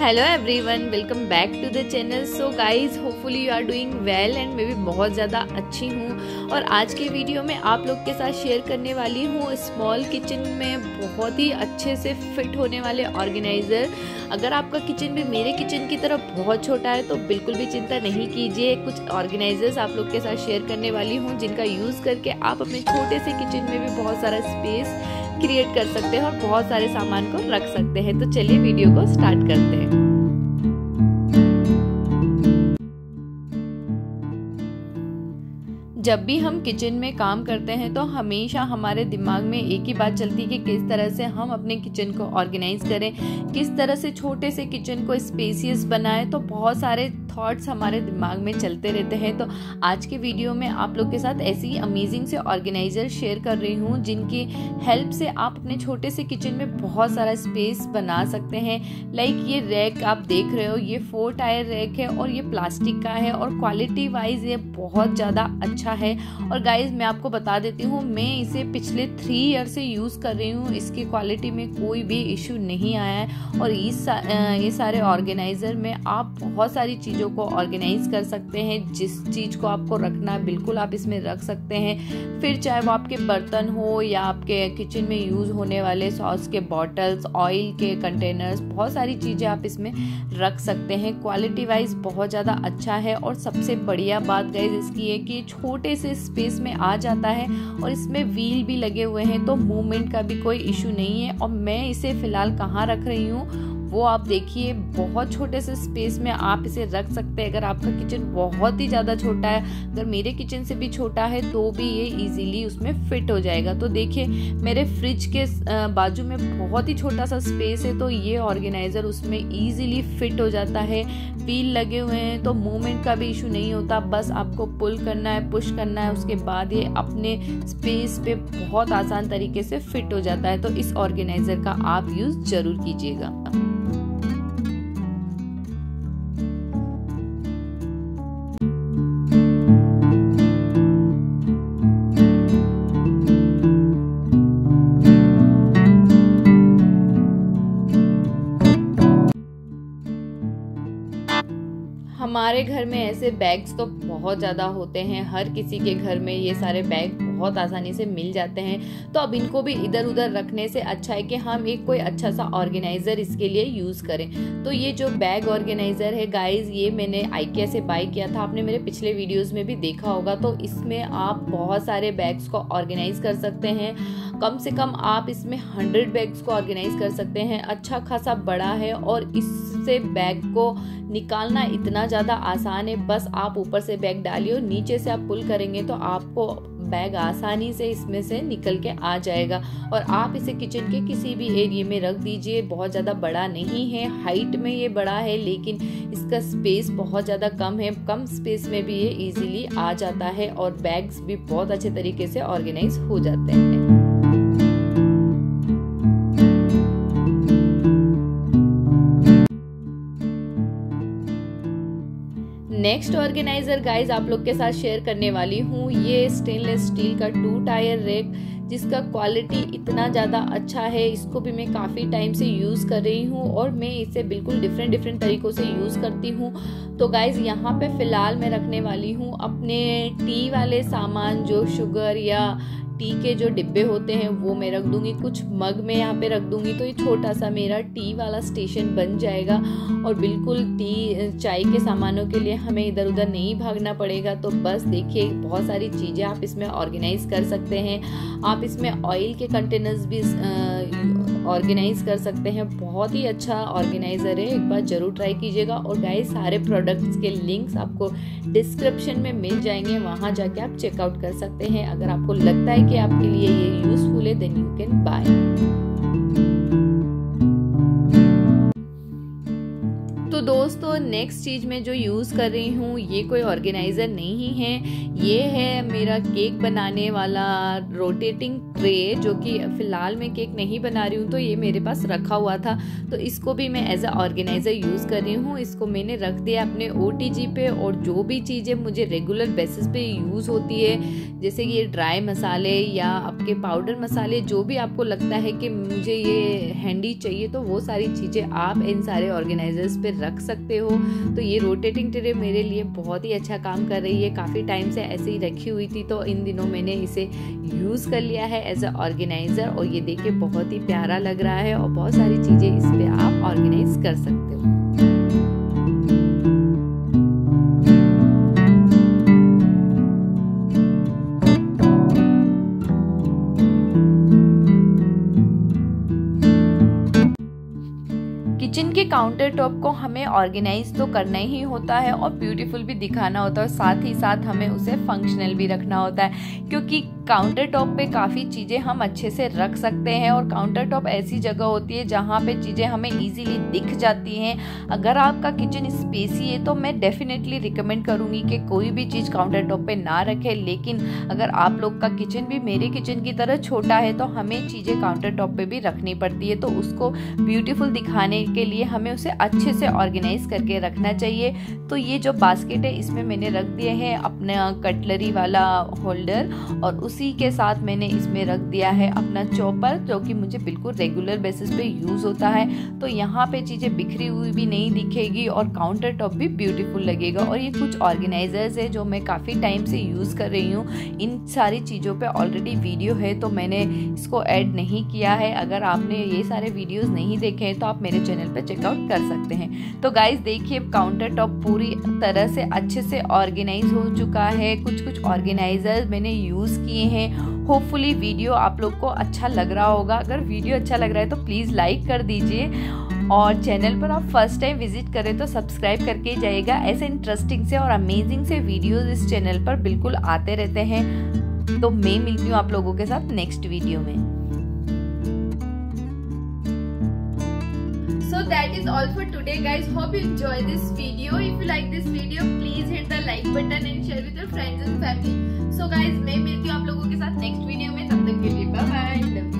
Hello everyone welcome back to the channel so guys hopefully you are doing well and मैं भी बहुत ज़्यादा अच्छी हूँ। और आज के वीडियो में आप लोग के साथ शेयर करने वाली हूँ स्मॉल किचन में बहुत ही अच्छे से फिट होने वाले ऑर्गेनाइज़र अगर आपका किचन भी मेरे किचन की तरफ़ बहुत छोटा है तो बिल्कुल भी चिंता नहीं कीजिए। कुछ ऑर्गेनाइजर्स आप लोग के साथ शेयर करने वाली हूँ, जिनका यूज़ करके आप अपने छोटे से किचन में भी बहुत सारा स्पेस क्रिएट कर सकते हैं और बहुत सारे सामान को रख सकते हैं। तो चलिए वीडियो को स्टार्ट करते हैं। जब भी हम किचन में काम करते हैं तो हमेशा हमारे दिमाग में एक ही बात चलती है कि किस तरह से हम अपने किचन को ऑर्गेनाइज करें, किस तरह से छोटे से किचन को स्पेसियस बनाएँ तो बहुत सारे थॉट्स हमारे दिमाग में चलते रहते हैं। तो आज के वीडियो में आप लोग के साथ ऐसी अमेजिंग से ऑर्गेनाइजर शेयर कर रही हूँ, जिनकी हेल्प से आप अपने छोटे से किचन में बहुत सारा स्पेस बना सकते हैं। लाइक ये रैक आप देख रहे हो, ये फोर टायर रैक है और ये प्लास्टिक का है और क्वालिटी वाइज ये बहुत ज़्यादा अच्छा है। और गाइज़ मैं आपको बता देती हूँ मैं इसे पिछले थ्री ईयर से यूज़ कर रही हूँ। इसकी क्वालिटी में कोई भी इशू नहीं आया है। और इस सा, ये सारे ऑर्गेनाइज़र में आप बहुत सारी चीज़ों को ऑर्गेनाइज कर सकते हैं। जिस चीज़ को आपको रखना है बिल्कुल आप इसमें रख सकते हैं। फिर चाहे वो आपके बर्तन हो या आपके किचन में यूज़ होने वाले सॉस के बॉटल्स ऑयल के कंटेनर्स बहुत सारी चीज़ें आप इसमें रख सकते हैं। क्वालिटी वाइज बहुत ज़्यादा अच्छा है। और सबसे बढ़िया बात गई इसकी है कि छोटे से स्पेस में आ जाता है और इसमें व्हील भी लगे हुए हैं तो मूवमेंट का भी कोई इशू नहीं है। और मैं इसे फ़िलहाल कहाँ रख रही हूँ? वो आप देखिए, बहुत छोटे से स्पेस में आप इसे रख सकते हैं। अगर आपका किचन बहुत ही ज़्यादा छोटा है, अगर मेरे किचन से भी छोटा है तो भी ये इजीली उसमें फिट हो जाएगा। तो देखिए, मेरे फ्रिज के बाजू में बहुत ही छोटा सा स्पेस है तो ये ऑर्गेनाइज़र उसमें ईजिली फिट हो जाता है। व्हील लगे हुए हैं तो मूवमेंट का भी इशू नहीं होता। बस आपको पुल करना है पुश करना है, उसके बाद ये अपने स्पेस पे बहुत आसान तरीके से फिट हो जाता है। तो इस ऑर्गेनाइज़र का आप यूज़ ज़रूर कीजिएगा। हमारे घर में ऐसे बैग्स तो बहुत ज़्यादा होते हैं। हर किसी के घर में ये सारे बैग बहुत आसानी से मिल जाते हैं। तो अब इनको भी इधर उधर रखने से अच्छा है कि हम एक कोई अच्छा सा ऑर्गेनाइज़र इसके लिए यूज़ करें। तो ये जो बैग ऑर्गेनाइज़र है गाइज़ ये मैंने आइकिया से बाई किया था। आपने मेरे पिछले वीडियोज़ में भी देखा होगा। तो इसमें आप बहुत सारे बैग्स को ऑर्गेनाइज कर सकते हैं। कम से कम आप इसमें हंड्रेड बैग्स को ऑर्गेनाइज कर सकते हैं। अच्छा खासा बड़ा है और इससे बैग को निकालना इतना ज़्यादा आसान है। बस आप ऊपर से बैग डालिए और नीचे से आप पुल करेंगे तो आपको बैग आसानी से इसमें से निकल के आ जाएगा। और आप इसे किचन के किसी भी एरिए में रख दीजिए। बहुत ज़्यादा बड़ा नहीं है। हाइट में ये बड़ा है, लेकिन इसका स्पेस बहुत ज़्यादा कम है। कम स्पेस में भी ये इजीली आ जाता है और बैग्स भी बहुत अच्छे तरीके से ऑर्गेनाइज हो जाते हैं। नेक्स्ट ऑर्गेनाइजर गाइज़ आप लोग के साथ शेयर करने वाली हूँ, ये स्टेनलेस स्टील का टू टायर रेक जिसका क्वालिटी इतना ज़्यादा अच्छा है, इसको भी मैं काफ़ी टाइम से यूज़ कर रही हूँ और मैं इसे बिल्कुल डिफरेंट डिफरेंट तरीक़ों से यूज़ करती हूँ। तो गाइज़ यहाँ पे फ़िलहाल मैं रखने वाली हूँ अपने टी वाले सामान, जो शुगर या टी के जो डिब्बे होते हैं, वो मैं रख दूँगी। कुछ मग मैं यहाँ पे रख दूँगी तो ये छोटा सा मेरा टी वाला स्टेशन बन जाएगा। और बिल्कुल टी, चाय के सामानों के लिए हमें इधर उधर नहीं भागना पड़ेगा। तो बस देखिए, बहुत सारी चीज़ें आप इसमें ऑर्गेनाइज कर सकते हैं। आप इसमें ऑयल के कंटेनर्स भी ऑर्गेनाइज कर सकते हैं। बहुत ही अच्छा ऑर्गेनाइज़र है। एक बार ज़रूर ट्राई कीजिएगा। और गाइस सारे प्रोडक्ट्स के लिंक्स आपको डिस्क्रिप्शन में मिल जाएँगे। वहाँ जाके आप चेकआउट कर सकते हैं। अगर आपको लगता है कि आपके लिए ये यूज़फुल है देन यू कैन बाय तो दोस्तों नेक्स्ट चीज़ मैं जो यूज़ कर रही हूँ, ये कोई ऑर्गेनाइज़र नहीं है। ये है मेरा केक बनाने वाला रोटेटिंग ट्रे जो कि फ़िलहाल मैं केक नहीं बना रही हूँ तो ये मेरे पास रखा हुआ था। तो इसको भी मैं एज अ ऑर्गेनाइज़र यूज़ कर रही हूँ। इसको मैंने रख दिया अपने ओटीजी पे और जो भी चीज़ें मुझे रेगुलर बेसिस पे यूज़ होती है, जैसे ये ड्राई मसाले या आपके पाउडर मसाले, जो भी आपको लगता है कि मुझे ये हैंडी चाहिए तो वो सारी चीज़ें आप इन सारे ऑर्गेनाइजर्स पे रख सकते हो। तो ये रोटेटिंग ट्रे मेरे लिए बहुत ही अच्छा काम कर रही है। काफ़ी टाइम से ऐसे ही रखी हुई थी तो इन दिनों मैंने इसे यूज़ कर लिया है एज अ ऑर्गेनाइज़र और ये देखिए बहुत ही प्यारा लग रहा है और बहुत सारी चीज़ें इस पर आप ऑर्गेनाइज कर सकते हो। काउंटर टॉप को हमें ऑर्गेनाइज तो करना ही होता है और ब्यूटीफुल भी दिखाना होता है और साथ ही साथ हमें उसे फंक्शनल भी रखना होता है। क्योंकि काउंटर टॉप पे काफ़ी चीज़ें हम अच्छे से रख सकते हैं और काउंटर टॉप ऐसी जगह होती है जहाँ पे चीज़ें हमें इजीली दिख जाती हैं। अगर आपका किचन स्पेसी है तो मैं डेफिनेटली रिकमेंड करूँगी कि कोई भी चीज़ काउंटर टॉप पर ना रखें। लेकिन अगर आप लोग का किचन भी मेरे किचन की तरह छोटा है तो हमें चीज़ें काउंटर टॉप पर भी रखनी पड़ती है। तो उसको ब्यूटीफुल दिखाने के लिए हमें उसे अच्छे से ऑर्गेनाइज करके रखना चाहिए। तो ये जो बास्केट है, इसमें मैंने रख दिए हैं अपना कटलरी वाला होल्डर और उसी के साथ मैंने इसमें रख दिया है अपना चॉपर, जो कि मुझे बिल्कुल रेगुलर बेसिस पे यूज़ होता है। तो यहाँ पे चीज़ें बिखरी हुई भी नहीं दिखेगी और काउंटर टॉप भी ब्यूटीफुल लगेगा। और ये कुछ ऑर्गेनाइजर्स है जो मैं काफ़ी टाइम से यूज़ कर रही हूँ। इन सारी चीज़ों पर ऑलरेडी वीडियो है तो मैंने इसको ऐड नहीं किया है। अगर आपने ये सारे वीडियोज़ नहीं देखे हैं तो आप मेरे चैनल पर चेकआउट कर सकते हैं। तो गाइज़ देखिए काउंटर टॉप पूरी तरह से अच्छे से ऑर्गेनाइज हो चुका है। कुछ कुछ ऑर्गेनाइजर मैंने यूज़ किए हैं। होपफुली वीडियो आप लोग को अच्छा लग रहा होगा। अगर वीडियो अच्छा लग रहा है तो प्लीज़ लाइक कर दीजिए। और चैनल पर आप फ़र्स्ट टाइम विज़िट करें तो सब्सक्राइब करके जाइएगा। ऐसे इंटरेस्टिंग से और अमेजिंग से वीडियोस इस चैनल पर बिल्कुल आते रहते हैं। तो मैं मिलती हूँ आप लोगों के साथ नेक्स्ट वीडियो में। So that is all for today guys hope you enjoy this video if you like this video please hit the like button and share with your friends and family so guys मैं मिलती हूँ आप लोगों के साथ next video में तब तक के लिए बाय बाय